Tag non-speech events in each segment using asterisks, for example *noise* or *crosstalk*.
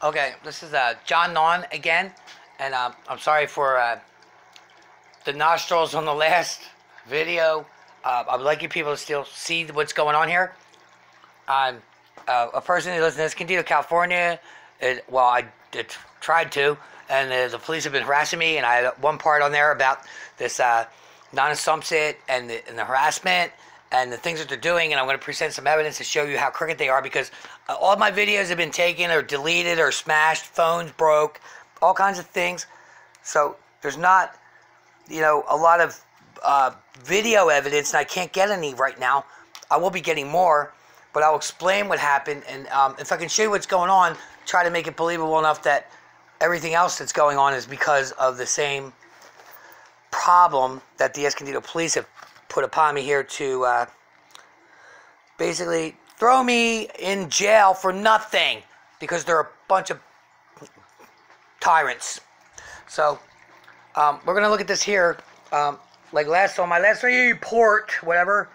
Okay, this is uh, John Nawn again, and um, I'm sorry for uh, the nostrils on the last video. I would like you people to still see what's going on here. I'm uh, a person who lives in Escondido, California. It, well, I it, tried to, and the police have been harassing me, and I had one part on there about this uh, non-assumpsit and the, and the harassment and the things that they're doing, and I'm going to present some evidence to show you how crooked they are because uh, all my videos have been taken or deleted or smashed, phones broke, all kinds of things. So there's not, you know, a lot of uh, video evidence, and I can't get any right now. I will be getting more, but I'll explain what happened, and um, if I can show you what's going on, try to make it believable enough that everything else that's going on is because of the same problem that the Escondido police have put upon me here to uh, basically throw me in jail for nothing because they're a bunch of tyrants. So um, we're gonna look at this here. Um, like last on my last report, whatever.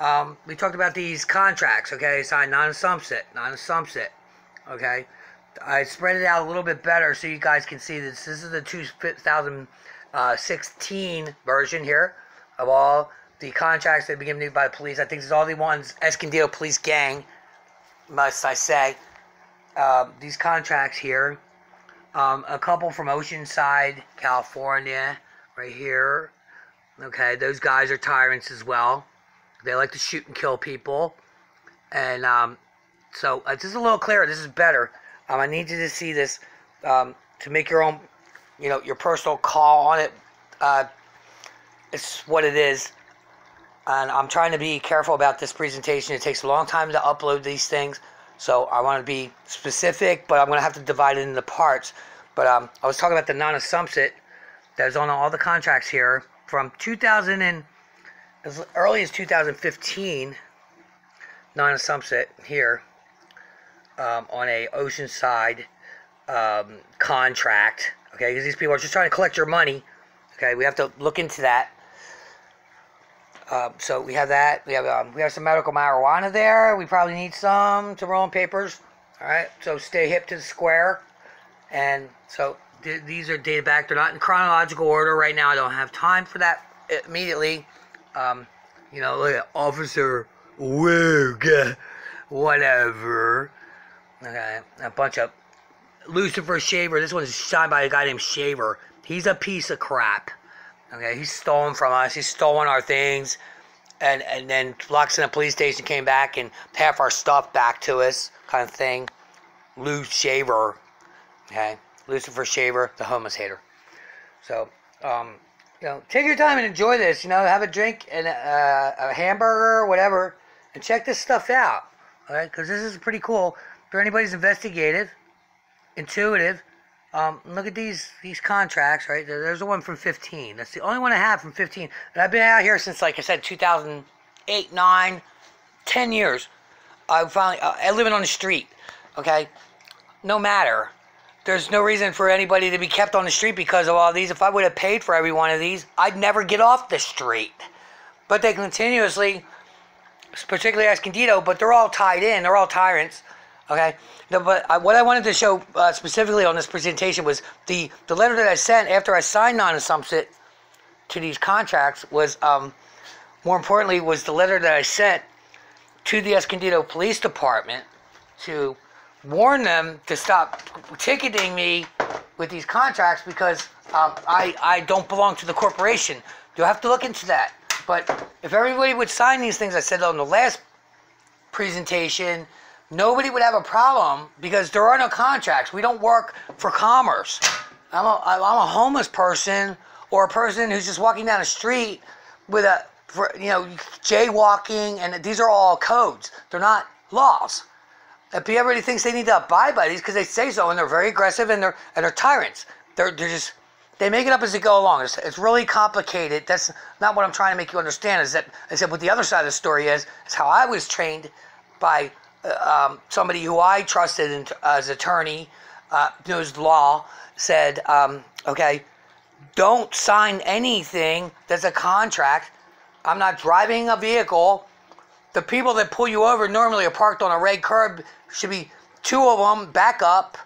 Um, we talked about these contracts. Okay, signed non-assumpsit, non-assumpsit. Okay, I spread it out a little bit better so you guys can see this. This is the 2016 version here of all the contracts that have been given by the police. I think is all the ones Escondido Police Gang, must I say. Uh, these contracts here. Um, a couple from Oceanside, California, right here. Okay, those guys are tyrants as well. They like to shoot and kill people. And um, so uh, this is a little clearer. This is better. Um, I need you to see this um, to make your own, you know, your personal call on it. Uh, it's what it is and I'm trying to be careful about this presentation. It takes a long time to upload these things, so I want to be specific, but I'm going to have to divide it into parts. But um, I was talking about the non-assumpsit that is on all the contracts here from 2000 and as early as 2015. Non-assumpsit here um, on a Oceanside um, contract. Okay, because these people are just trying to collect your money. Okay, we have to look into that. Um, so we have that. We have um, we have some medical marijuana there. We probably need some to roll in papers. All right. So stay hip to the square. And so th- these are dated back. They're not in chronological order right now. I don't have time for that immediately. Um, you know, look at Officer Wig, whatever. Okay, a bunch of Lucifer Shaver. This one's signed by a guy named Shaver. He's a piece of crap. Okay, he's stolen from us. He's stolen our things, and and then locks in a police station. Came back and half our stuff back to us, kind of thing. Lou Shaver, okay, Lucifer Shaver, the homeless hater. So, um, you know, take your time and enjoy this. You know, have a drink and a, a hamburger, whatever, and check this stuff out. All right, because this is pretty cool. For anybody's investigative, intuitive um, look at these these contracts, right? There's the one from 15. That's the only one I have from 15. And I've been out here since, like I said, 2008, 9, 10 years. I'm finally, uh, I living on the street, okay? No matter. There's no reason for anybody to be kept on the street because of all these. If I would have paid for every one of these, I'd never get off the street. But they continuously, particularly Escondido, but they're all tied in. They're all tyrants. Okay, no, but I, what I wanted to show uh, specifically on this presentation was the the letter that I sent after I signed non-assumpsit to these contracts was, um, more importantly, was the letter that I sent to the Escondido Police Department to warn them to stop ticketing me with these contracts because um, I I don't belong to the corporation. You'll have to look into that. But if everybody would sign these things, I said on the last presentation nobody would have a problem because there are no contracts. We don't work for commerce. I'm a, I'm a homeless person or a person who's just walking down the street with a, for, you know, jaywalking, and these are all codes. They're not laws. If everybody thinks they need to abide by these because they say so, and they're very aggressive and they're and they're tyrants. They're they're just they make it up as they go along. It's, it's really complicated. That's not what I'm trying to make you understand. Is that I said what the other side of the story is is how I was trained by um, somebody who I trusted in, as attorney, uh, knows law, said, um, okay, don't sign anything that's a contract. I'm not driving a vehicle. The people that pull you over normally are parked on a red curb. Should be two of them back up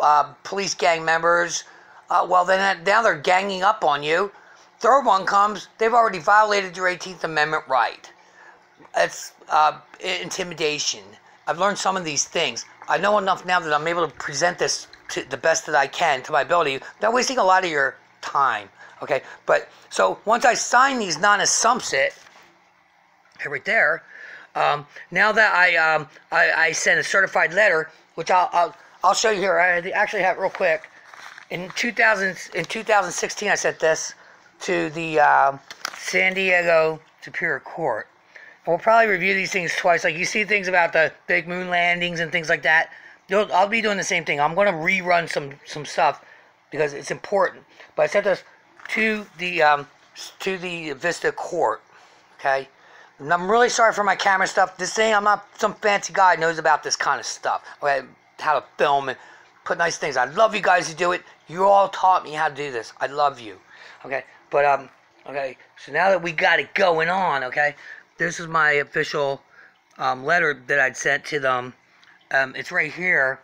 uh, police gang members. Uh, well, then now they're ganging up on you. Third one comes, they've already violated your 18th Amendment right. It's uh, intimidation. I've learned some of these things. I know enough now that I'm able to present this to the best that I can to my ability, not wasting a lot of your time. Okay, but so once I sign these non-assumpsit, here right there, um, now that I, um, I I send a certified letter, which I'll I'll, I'll show you here. I actually have it real quick. In 2000 in 2016, I sent this to the uh, San Diego Superior Court. We'll probably review these things twice. Like you see things about the big moon landings and things like that. I'll be doing the same thing. I'm going to rerun some some stuff because it's important. But I sent this to the um, to the Vista Court. Okay. And I'm really sorry for my camera stuff. This thing, I'm not some fancy guy knows about this kind of stuff. Okay, how to film and put nice things. I love you guys to do it. You all taught me how to do this. I love you. Okay, but um, okay. So now that we got it going on, okay, this is my official um, letter that I'd sent to them. Um, it's right here.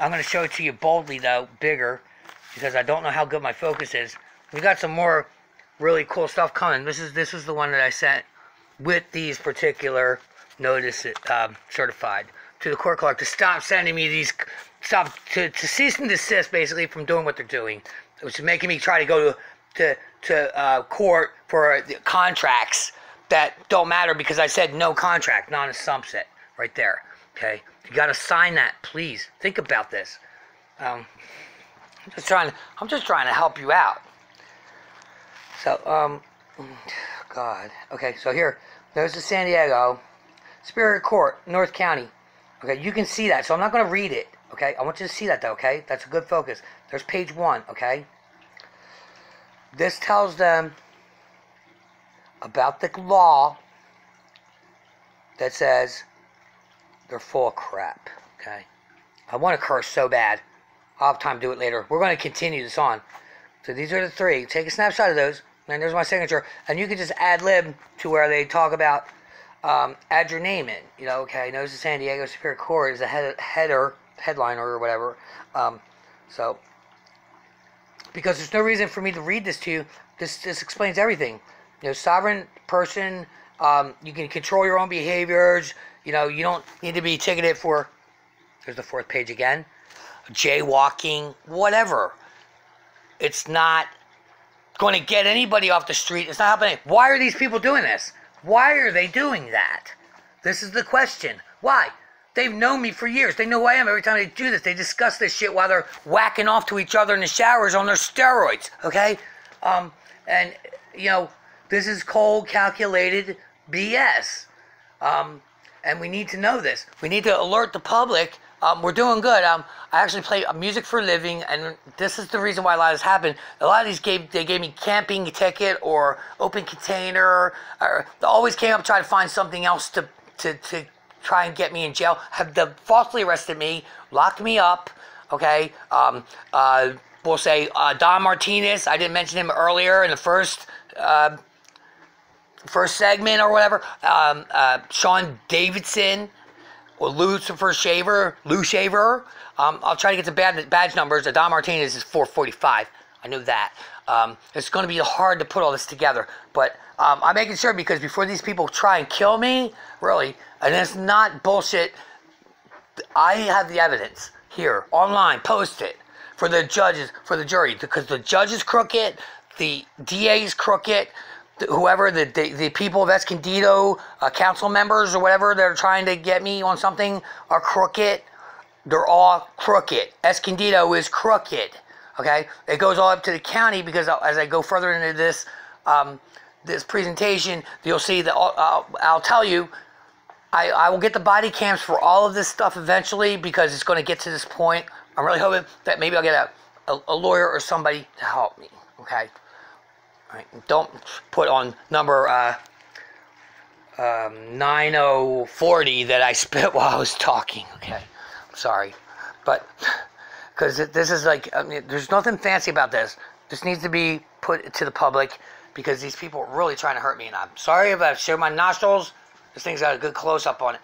I'm gonna show it to you boldly though, bigger, because I don't know how good my focus is. We got some more really cool stuff coming. This is this is the one that I sent with these particular notice um, certified to the court clerk to stop sending me these, stop to, to cease and desist basically from doing what they're doing, which is making me try to go to to to uh, court for contracts that don't matter because I said no contract, non-assumpsit, right there. Okay, you got to sign that, please. Think about this. Um, I'm just trying. To, I'm just trying to help you out. So, um, God. Okay, so here, there's the San Diego Superior Court, North County. Okay, you can see that. So I'm not going to read it. Okay, I want you to see that though. Okay, that's a good focus. There's page one. Okay, this tells them about the law that says they're full of crap. Okay, I want to curse so bad. I'll have time to do it later. We're going to continue this on. So these are the three. Take a snapshot of those. And there's my signature. And you can just ad lib to where they talk about, um, add your name in. You know, okay, knows the San Diego Superior Court is a head, header, headliner or whatever. Um, so, because there's no reason for me to read this to you. This, this explains everything. You know, sovereign person, um, you can control your own behaviors. You know, you don't need to be ticketed for, there's the fourth page again, jaywalking, whatever. It's not going to get anybody off the street. It's not happening. Why are these people doing this? Why are they doing that? This is the question. Why? They've known me for years. They know who I am. Every time they do this, they discuss this shit while they're whacking off to each other in the showers on their steroids. Okay? Um, and, you know, this is cold, calculated BS. Um, and we need to know this. We need to alert the public um, we're doing good. Um, I actually play music for a living, and this is the reason why a lot of this happened. A lot of these gave they gave me camping ticket or open container, or they always came up trying to find something else to to, to try and get me in jail. Have the falsely arrested me, locked me up. Okay. Um, uh, we'll say uh, Don Martinez. I didn't mention him earlier in the first. Uh, first segment or whatever. Um, uh, Sean Davidson, or Lucifer Shaver, Lou Shaver. Um, I'll try to get the bad, badge numbers. Don Martinez is 445. I know that. Um, it's going to be hard to put all this together, but um, I'm making sure because before these people try and kill me, really, and it's not bullshit. I have the evidence here online. Post it for the judges, for the jury, because the judge is crooked, the DA is crooked, whoever the, the, the people of Escondido, uh, council members or whatever, they're trying to get me on something are crooked. They're all crooked. Escondido is crooked. Okay, it goes all up to the county because as I go further into this um, this presentation, you'll see that I'll, I'll, I'll tell you. I, I will get the body cams for all of this stuff eventually because it's going to get to this point. I'm really hoping that maybe I'll get a, a, a lawyer or somebody to help me. Okay. Right? Don't put on number uh, um, 9040 that I *laughs* spit while I was talking. Okay, I'm sorry, but because this is like I mean, there's nothing fancy about this. This needs to be put to the public because these people are really trying to hurt me, and I'm sorry if I've shared my nostrils. This thing's got a good close up on it.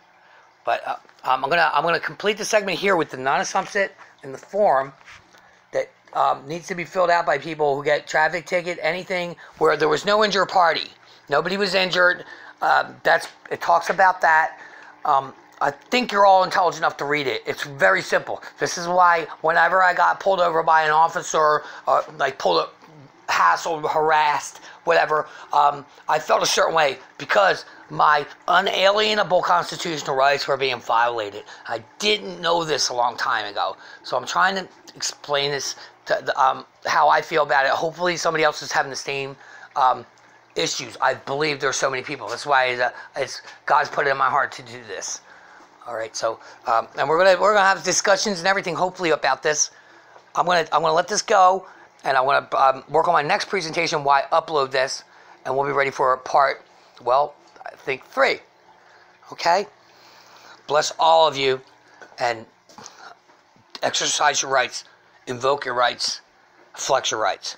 But uh, I'm gonna I'm gonna complete the segment here with the non-assumpsit and the form that um, needs to be filled out by people who get traffic ticket, anything where there was no injured party, nobody was injured. Um, that's it talks about that. Um, I think you're all intelligent enough to read it. It's very simple. This is why whenever I got pulled over by an officer, uh, like pulled up, hassled, harassed, whatever, um, I felt a certain way because my unalienable constitutional rights were being violated. I didn't know this a long time ago, so I'm trying to explain this to the, um, how I feel about it. Hopefully, somebody else is having the same um, issues. I believe there's so many people. That's why it's, uh, it's God's put it in my heart to do this. All right, so um, and we're gonna we're gonna have discussions and everything hopefully about this. I'm gonna I'm gonna let this go, and I want to um, work on my next presentation. Why upload this, and we'll be ready for part. Well, I think three. Okay. Bless all of you, and exercise your rights, invoke your rights, flex your rights.